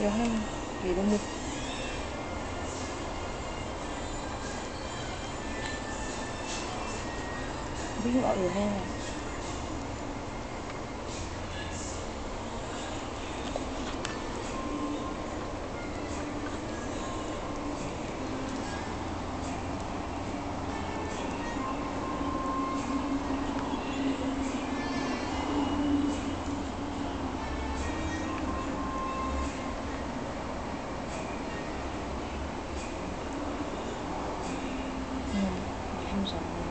여행 이름이 ví dụ ở hè something.